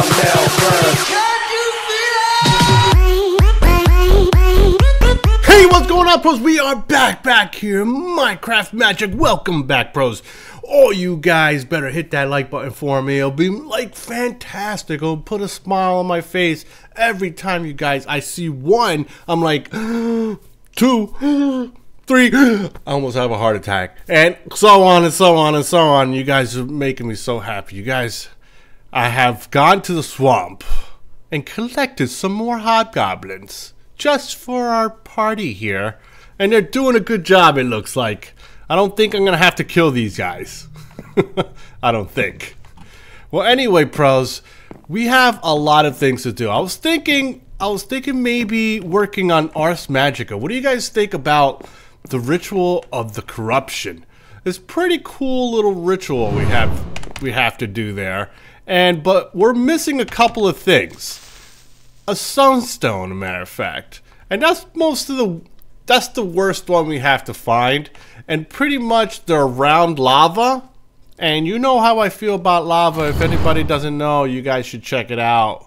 Hey, what's going on, pros? We are back, back here. Minecraft Magic. Welcome back, pros. All you guys better hit that like button for me. It'll be like fantastic. It'll put a smile on my face every time you guys I see one. I'm like two, three. I almost have a heart attack, and so on and so on and so on. You guys are making me so happy. You guys, I have gone to the swamp and collected some more hobgoblins just for our party here. And they're doing a good job, it looks like. I don't think I'm going to have to kill these guys. I don't think. Well, anyway, pros, we have a lot of things to do. I was thinking, I was thinking maybe working on Ars Magica. What do you guys think about the ritual of the corruption? It's pretty cool little ritual we have we have to do there. And but we're missing a couple of things a sunstone, a matter of fact. And that's most of the that's the worst one we have to find. And pretty much they're around lava. And you know how I feel about lava. If anybody doesn't know, you guys should check it out.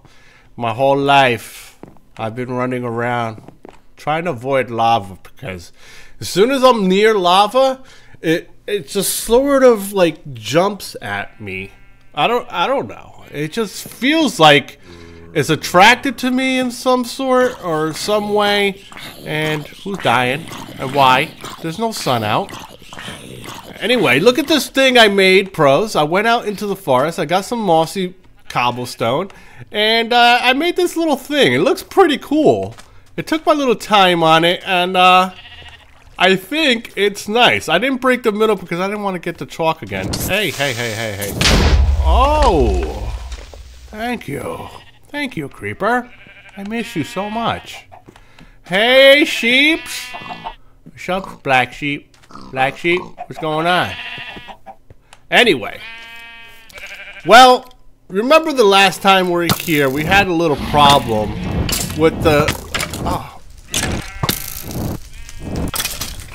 My whole life, I've been running around trying to avoid lava because as soon as I'm near lava, it it just sort of like jumps at me. I don't I don't know. It just feels like it's attracted to me in some sort or some way. And who's dying? And why? There's no sun out. Anyway, look at this thing I made, pros. I went out into the forest. I got some mossy cobblestone. And uh, I made this little thing. It looks pretty cool. It took my little time on it. And uh, I think it's nice. I didn't break the middle because I didn't want to get the chalk again. Hey, hey, hey, hey, hey. Oh. Thank you. Thank you, Creeper. I miss you so much. Hey, sheeps! What's up, black sheep? Black sheep, what's going on? Anyway. Well, remember the last time we were here, we had a little problem with the... Oh.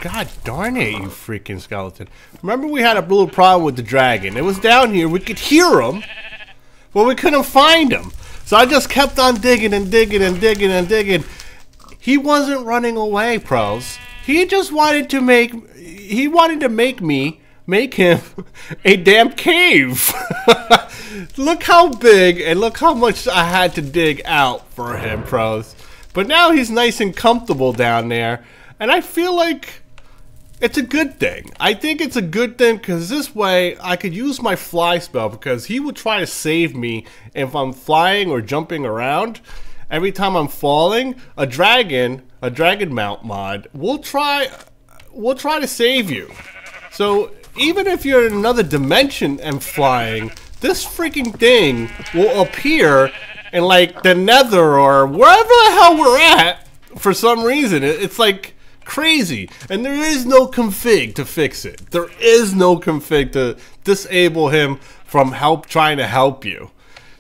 God darn it, you freaking skeleton. Remember we had a little problem with the dragon. It was down here, we could hear him, but we couldn't find him. So I just kept on digging and digging and digging and digging. He wasn't running away, pros. He just wanted to make he wanted to make me make him a damn cave. look how big and look how much I had to dig out for him, pros. But now he's nice and comfortable down there, and I feel like it's a good thing. I think it's a good thing because this way I could use my fly spell because he would try to save me if I'm flying or jumping around. Every time I'm falling, a dragon, a dragon mount mod, will try will try to save you. So even if you're in another dimension and flying, this freaking thing will appear in like the nether or wherever the hell we're at for some reason. It's like crazy. And there is no config to fix it. There is no config to disable him from help trying to help you.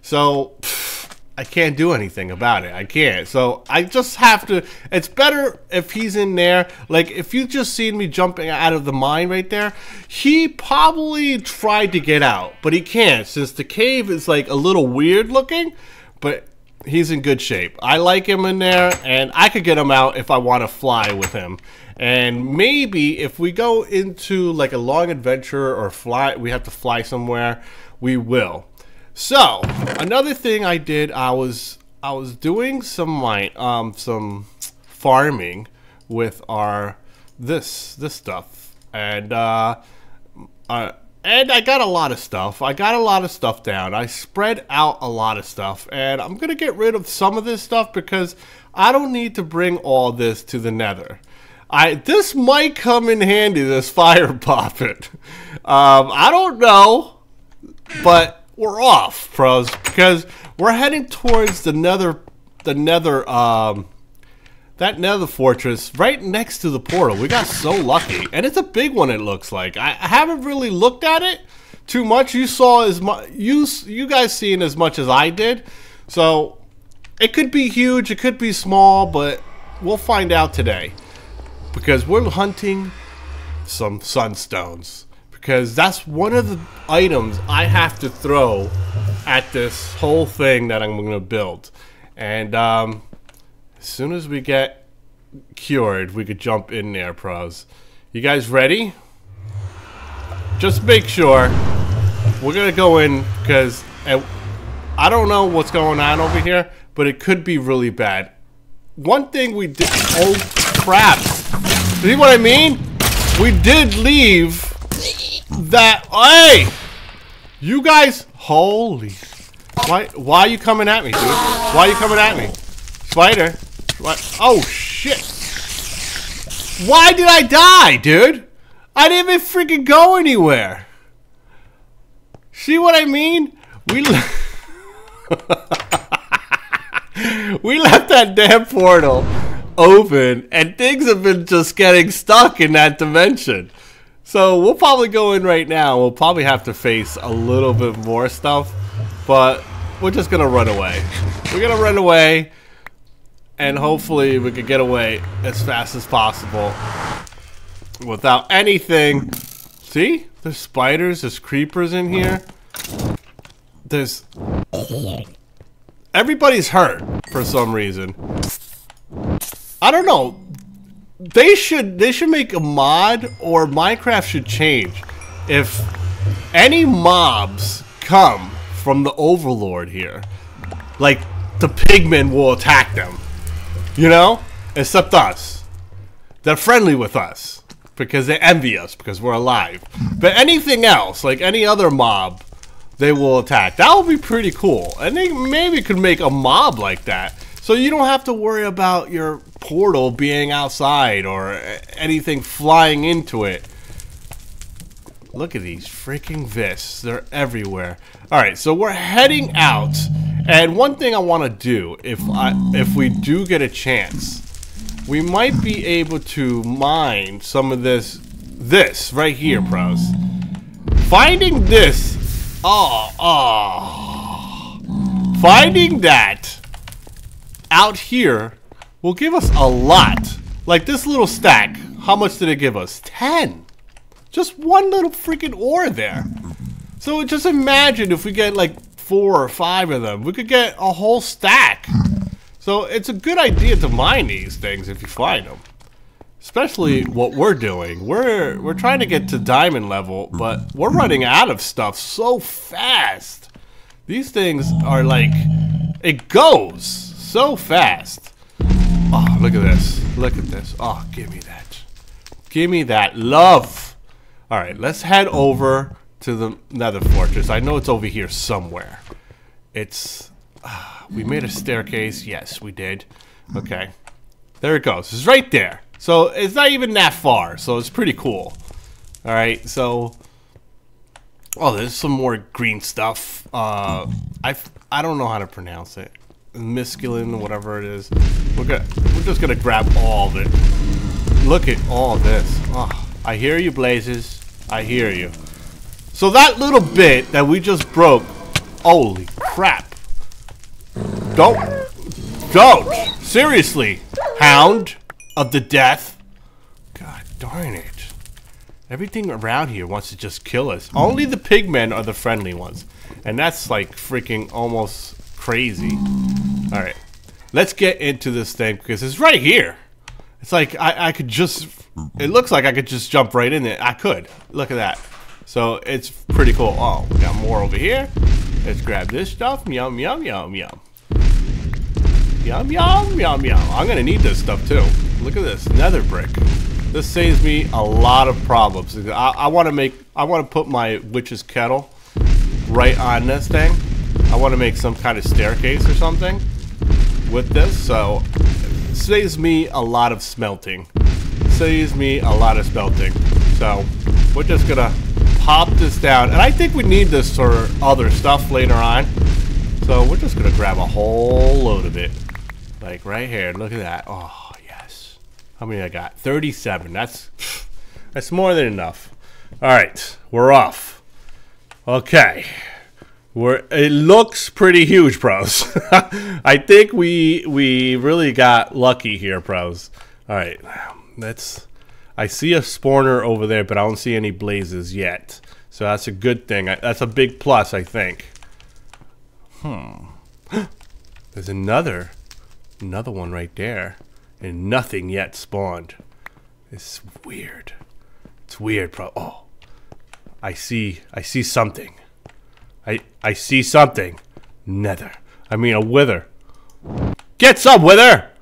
So pff, I can't do anything about it. I can't. So I just have to. It's better if he's in there. Like if you just seen me jumping out of the mine right there, he probably tried to get out, but he can't since the cave is like a little weird looking. But he's in good shape. I like him in there, and I could get him out if I want to fly with him. And maybe if we go into like a long adventure or fly, we have to fly somewhere, we will. So another thing I did, I was I was doing some my um some farming with our this this stuff, and uh, uh and I got a lot of stuff. I got a lot of stuff down. I spread out a lot of stuff. And I'm going to get rid of some of this stuff because I don't need to bring all this to the nether. I This might come in handy, this fire poppet. Um, I don't know. But we're off, pros. Because we're heading towards the nether, the nether, um, that nether fortress right next to the portal. We got so lucky. And it's a big one, it looks like. I, haven't really looked at it too much. You saw as much, you, you guys seen as much as I did. So, it could be huge, it could be small, but we'll find out today. Because we're hunting some sunstones. because that's one of the items I have to throw at this whole thing that I'm going to build. And um, as soon as we get cured, we could jump in there, pros. You guys ready? Just make sure. We're going to go in because uh, I don't know what's going on over here, but it could be really bad. One thing we did... Oh, crap. See what I mean? We did leave that... Hey! You guys... Holy... Why, why are you coming at me, dude? Why are you coming at me? Spider? What? Oh, shit. Why did I die, dude? I didn't even freaking go anywhere. See what I mean? We we left that damn portal open, and things have been just getting stuck in that dimension. So we'll probably go in right now. We'll probably have to face a little bit more stuff, but we're just gonna run away. We're gonna run away, and hopefully we can get away as fast as possible without anything. See? There's spiders, there's creepers in here. There's... Everybody's hurt for some reason. I don't know. They should they should make a mod or Minecraft should change if any mobs come from the Overworld here. Like the pigmen will attack them. You know? Except us. They're friendly with us because they envy us because we're alive. But anything else, like any other mob, they will attack. That would be pretty cool. And they maybe could make a mob like that. So you don't have to worry about your portal being outside or anything flying into it. Look at these freaking vists. They're everywhere. All right, so we're heading out. And one thing I want to do, if I if we do get a chance, we might be able to mine some of this this right here, pros. Finding this Oh, oh. Finding that out here will give us a lot. Like this little stack, how much did it give us? 10. Just one little freaking ore there. So just imagine if we get like four or five of them, we could get a whole stack. So it's a good idea to mine these things if you find them. Especially what we're doing. We're we're trying to get to diamond level, but we're running out of stuff so fast. These things are like it goes so fast. Oh, look at this. Look at this. Oh, give me that. Give me that love. All right, let's head over to the Nether Fortress. I know it's over here somewhere. It's uh, we made a staircase. Yes, we did. Okay. There it goes. It's right there. So it's not even that far, so it's pretty cool. Alright, so... Oh, there's some more green stuff. Uh, I, I don't know how to pronounce it. Misculin, whatever it is. We're, gonna, we're just gonna grab all of it. Look at all this. Oh, I hear you, Blazes. I hear you. So that little bit that we just broke, holy crap. Don't, don't, seriously, hound of the death. God darn it. Everything around here wants to just kill us. Only the pigmen are the friendly ones. And that's like freaking almost crazy. Alright. Let's get into this thing because it's right here. It's like I, I could just... It looks like I could just jump right in it. I could. Look at that. So it's pretty cool. Oh, we got more over here. Let's grab this stuff. Yum, yum, yum, yum. Yum, yum, yum, yum. I'm going to need this stuff too. Look at this, nether brick. This saves me a lot of problems. I, I want to make, I want to put my witch's kettle right on this thing. I want to make some kind of staircase or something with this, so it saves me a lot of smelting. Saves me a lot of smelting. So we're just gonna pop this down, and I think we need this for other stuff later on. So we're just gonna grab a whole load of it, like right here. Look at that. Oh. Yes. How many I got? 37. That's that's more than enough. All right, we're off. Okay. We're, it looks pretty huge, pros. I think we we really got lucky here, pros. All right, let's. I see a spawner over there, but I don't see any blazes yet. So that's a good thing. That's a big plus, I think. Hmm. There's another, another one right there. And nothing yet spawned. It's weird. It's weird, bro. Oh. I see, I see something. I, I see something. Nether. I mean a wither. Get some wither!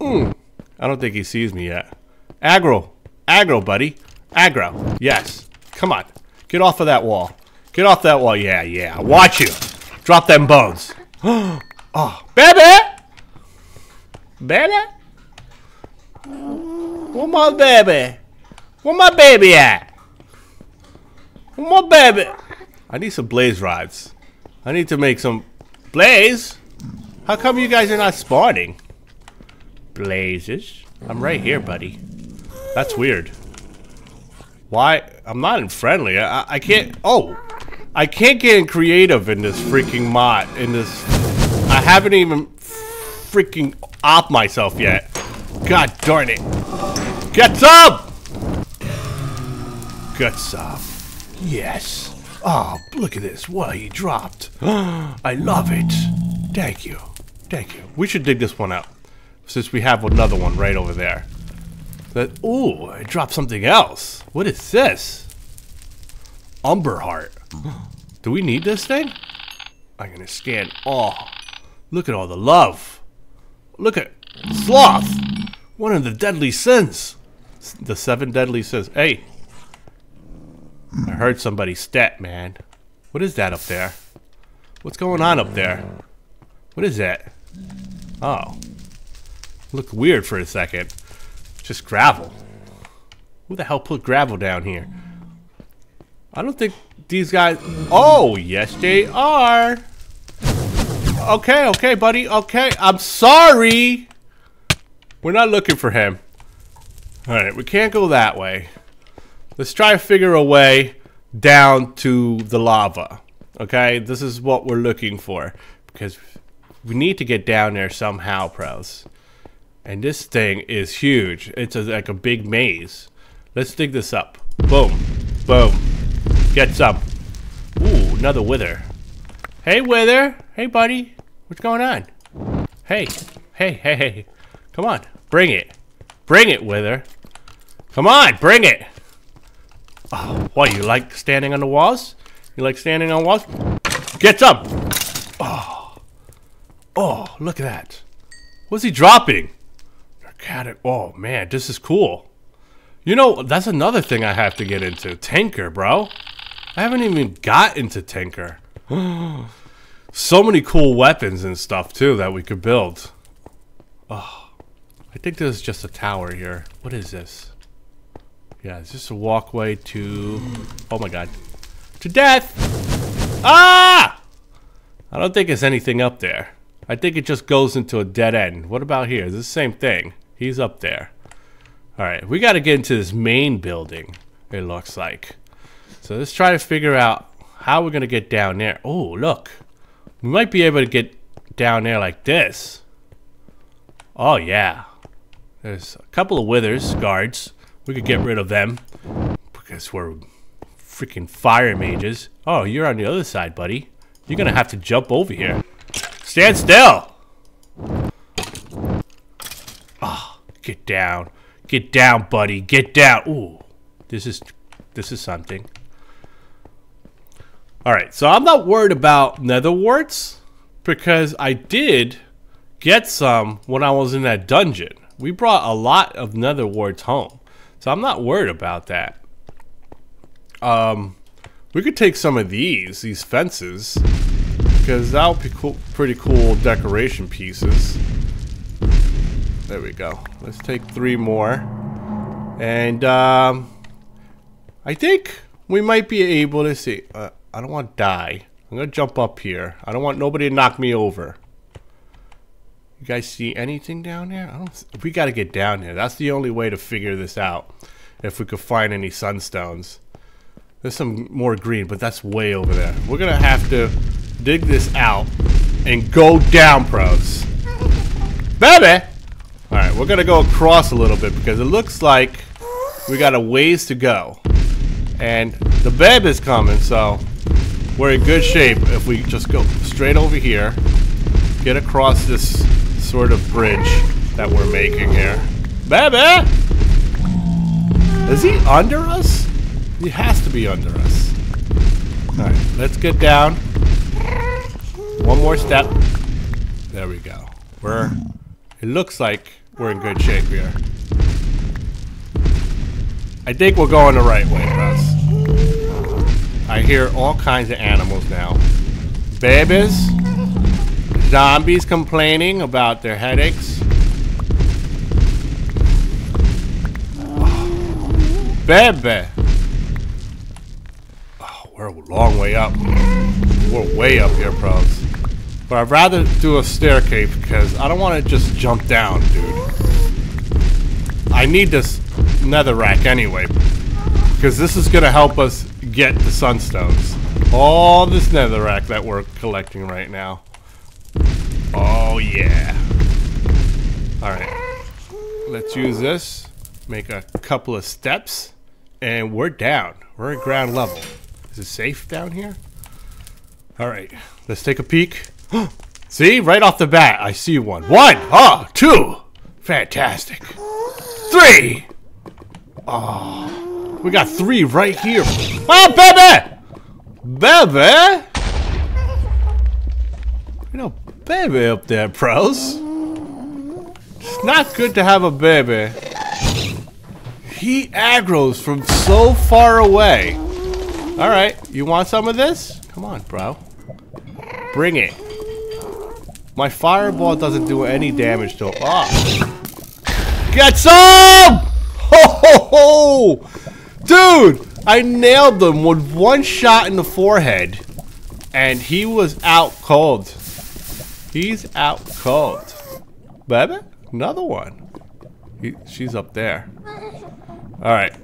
Mm. I don't think he sees me yet. Aggro. Aggro, buddy. Aggro. Yes. Come on. Get off of that wall. Get off that wall. Yeah, yeah. Watch you. Drop them bones. oh, baby! Baby? Where my baby? Where my baby at? Where my baby? I need some blaze rods. I need to make some... Blaze? How come you guys are not spawning? Blazes? I'm right here, buddy. That's weird. Why? I'm not in friendly. I, I can't... Oh! I can't get in creative in this freaking mod. In this... I haven't even freaking off myself yet. God darn it. Get some! Get some. Yes. Oh, look at this. What he dropped. I love it. Thank you. Thank you. We should dig this one up. Since we have another one right over there. That ooh, I dropped something else. What is this? Umber heart. Mm-hmm. Do we need this thing? I'm gonna scan. Oh, look at all the love. Look at sloth. One of the deadly sins. The seven deadly sins. Hey, I heard somebody stat, man. What is that up there? What's going on up there? What is that? Oh. Looked weird for a second. Just gravel. Who the hell put gravel down here? I don't think these guys... Oh, yes they are. Okay, okay, buddy. Okay, I'm sorry. We're not looking for him. Alright, we can't go that way. Let's try to figure a way down to the lava. Okay, this is what we're looking for. Because we need to get down there somehow, pros. And this thing is huge. It's a, like a big maze. Let's dig this up. Boom. Boom. Get some. Ooh, another wither. Hey, wither. Hey, buddy. What's going on? Hey. Hey, hey, hey. Come on. Bring it. Bring it, wither. Come on, bring it. Oh, what, you like standing on the walls? You like standing on walls? Get some. Oh. Oh, look at that. What's he dropping? Narcotic. Oh, man, this is cool. You know, that's another thing I have to get into. Tinker, bro. I haven't even got into Tinker. so many cool weapons and stuff, too, that we could build. Oh, I think there's just a tower here. What is this? Yeah, it's just a walkway to... Oh my god. To death! Ah! I don't think there's anything up there. I think it just goes into a dead end. What about here? It's the same thing. He's up there. Alright, we gotta get into this main building, it looks like. So let's try to figure out how we're gonna get down there. Oh, look. We might be able to get down there like this. Oh, yeah. There's a couple of withers, guards. We could get rid of them because we're freaking fire mages. Oh, you're on the other side, buddy. You're gonna have to jump over here. Stand still! Get down. Get down, buddy. Get down. Ooh, this is this is something. All right, so I'm not worried about nether warts because I did get some when I was in that dungeon. We brought a lot of nether warts home. So I'm not worried about that. Um, we could take some of these, these fences, because that would be cool, pretty cool decoration pieces. There we go. Let's take three more. And, um, I think we might be able to see. Uh, I don't want to die. I'm going to jump up here. I don't want nobody to knock me over. You guys see anything down there? I don't. We got to get down here. That's the only way to figure this out. If we could find any sunstones. There's some more green, but that's way over there. We're gonna have to dig this out and go down, pros. Baby! Alright, we're gonna go across a little bit because it looks like we got a ways to go. And the bed is coming, so we're in good shape if we just go straight over here, get across this sort of bridge that we're making here. Baby! Is he under us? He has to be under us. Alright, let's get down. One more step. There we go. We're, it looks like we're in good shape here. I think we're going the right way, Russ. I hear all kinds of animals now. Babies, zombies complaining about their headaches. Baby. Oh, we're a long way up. We're way up here, pros. But I'd rather do a staircase because I don't want to just jump down, dude. I need this netherrack anyway. Because this is going to help us get the sunstones. All this netherrack that we're collecting right now. Oh, yeah. Alright. Let's use this. Make a couple of steps. And we're down. We're at ground level. Is it safe down here? Alright. Let's take a peek. see? Right off the bat, I see one. One! Ah! Two! Fantastic. Three! Oh. We got three right here. Oh, baby! Baby! You know, baby up there, pros. It's not good to have a baby. He aggroes from so far away. Alright, you want some of this? Come on, bro. Bring it. My fireball doesn't do any damage to him. Oh. Ah. Get some! Ho ho ho! Dude, I nailed him with one shot in the forehead. And he was out cold. He's out cold. Baby? Another one. He, she's up there. Alright.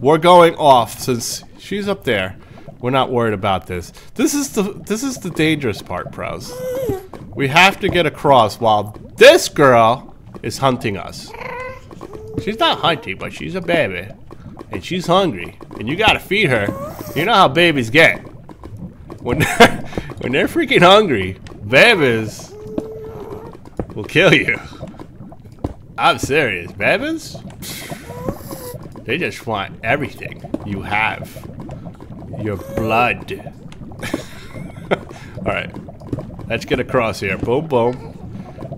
We're going off since she's up there. We're not worried about this. This is the this is the dangerous part, pros. We have to get across while this girl is hunting us. She's not hunting, but she's a baby. And she's hungry. And you gotta feed her. You know how babies get. When they're, when they're freaking hungry, babies will kill you. I'm serious. Babies? They just want everything you have. Your blood. Alright. Let's get across here. Boom, boom.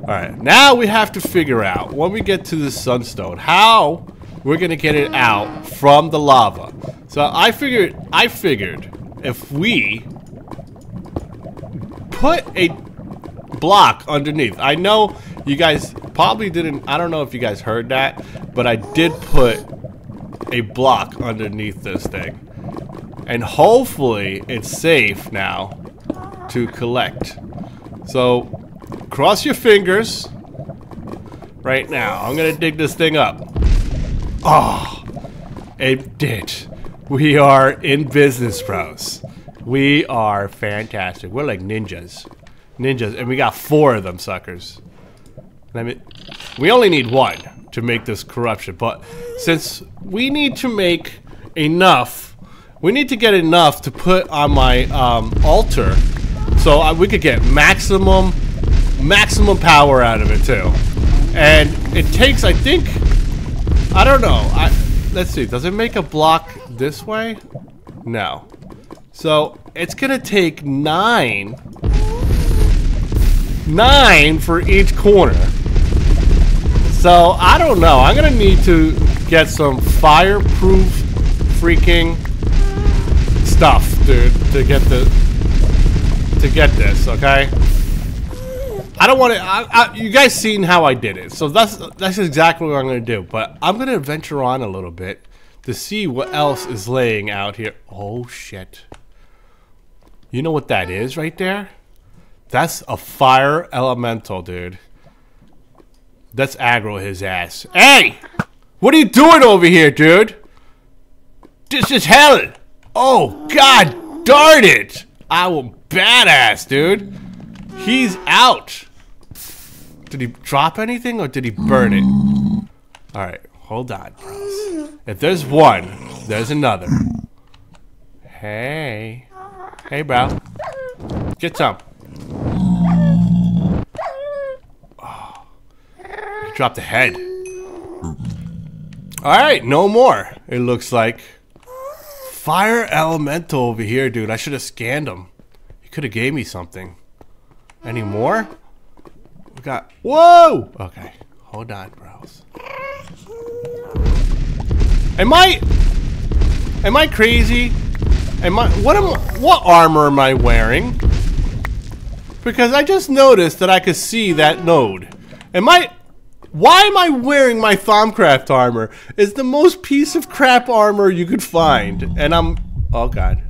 Alright. Now we have to figure out, when we get to the sunstone, how we're going to get it out from the lava. So I figured, I figured, if we put a block underneath. I know you guys probably didn't, I don't know if you guys heard that, but I did put a block underneath this thing. And hopefully it's safe now to collect. So cross your fingers right now. I'm gonna dig this thing up. Oh, it did. We are in business, bros. We are fantastic. We're like ninjas. Ninjas, and we got four of them suckers. I mean, we only need one to make this corruption. But since we need to make enough, we need to get enough to put on my um, altar so I, we could get maximum, maximum power out of it too. And it takes, I think, I don't know. I, let's see, does it make a block this way? No. So it's gonna take nine, nine for each corner. So, I don't know. I'm going to need to get some fireproof freaking stuff, dude, to get the to get this, okay? I don't want to. you guys seen how I did it, so that's that's exactly what I'm going to do. But I'm going to venture on a little bit to see what else is laying out here. Oh shit! You know what that is right there? That's a fire elemental, dude. Let's aggro his ass. Hey! What are you doing over here, dude? This is hell! Oh, god darn it! I will badass, dude. He's out. Did he drop anything or did he burn it? Alright, hold on. If there's one, there's another. Hey. Hey, bro. Get some. Oh. You dropped the head. Alright, no more. It looks like. Fire elemental over here, dude. I should have scanned him. He could have gave me something. Any more? We got... Whoa! Okay. Hold on, bros. Am I... Am I crazy? Am I... What am... What armor am I wearing? Because I just noticed that I could see that node. Am I... Why am I wearing my Thaumcraft armor? It's the most piece of crap armor you could find. And I'm... Oh, God.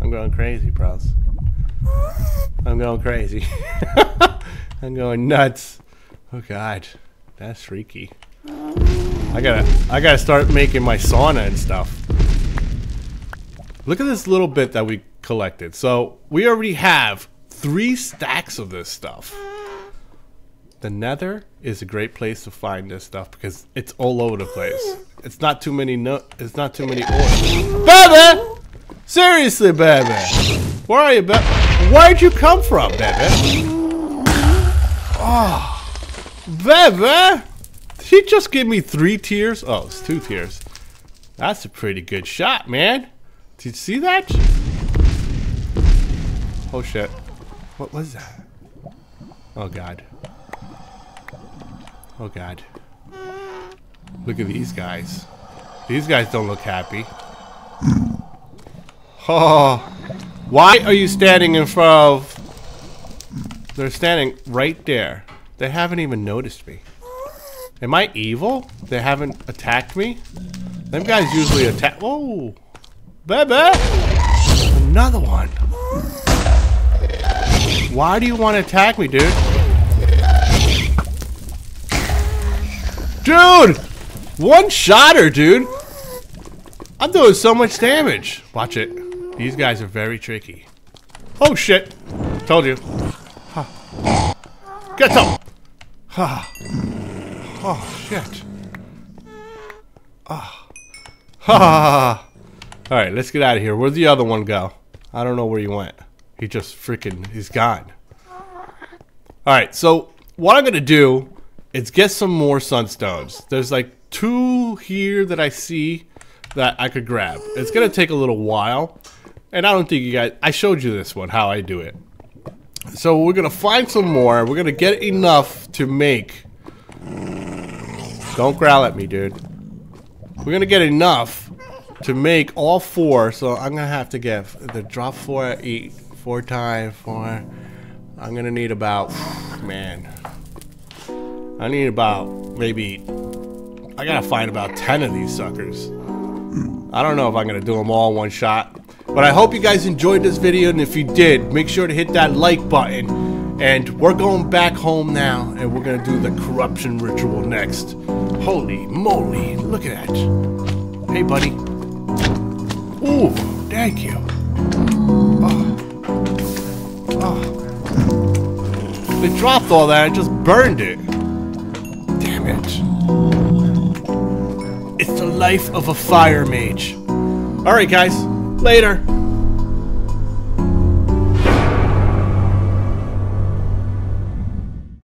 I'm going crazy, bros. I'm going crazy. I'm going nuts. Oh, God. That's freaky. I gotta... I gotta start making my sauna and stuff. Look at this little bit that we collected. So, we already have three stacks of this stuff the nether is a great place to find this stuff because it's all over the place. It's not too many no it's not too many ores. Baby! Seriously, baby! Where are you, baby? Where'd you come from, baby? Oh, baby! He just gave me three tears. Oh, it's two tears. That's a pretty good shot, man. Did you see that? Oh shit. What was that? Oh god. Oh god. Look at these guys. These guys don't look happy. Oh. Why are you standing in front of... They're standing right there. They haven't even noticed me. Am I evil? They haven't attacked me? Them guys usually attack... Whoa! Baby! Another one. Why do you want to attack me, dude? Dude! One shotter, dude! I'm doing so much damage. Watch it. These guys are very tricky. Oh shit. Told you. Huh. Get some! Huh. Oh shit. Oh. Ha Alright, let's get out of here. Where'd the other one go? I don't know where he went. He just freaking, he's gone. Alright, so what I'm gonna do is get some more sunstones. There's like two here that I see that I could grab. It's gonna take a little while, and I don't think you guys. I showed you this one how I do it. So we're gonna find some more. We're gonna get enough to make. Don't growl at me, dude. We're gonna get enough to make all four. So I'm gonna have to get the drop four, eat four times four. I'm gonna need about man. I need about maybe. I gotta find about 10 of these suckers. I don't know if I'm gonna do them all in one shot. But I hope you guys enjoyed this video, and if you did, make sure to hit that like button. And we're going back home now, and we're gonna do the corruption ritual next. Holy moly, look at that. Hey, buddy. Ooh, thank you. Oh. Oh. They dropped all that, I just burned it. It's the life of a fire mage. Alright, guys. Later.